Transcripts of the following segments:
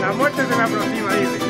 La muerte se me aproxima, dice.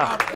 Ahora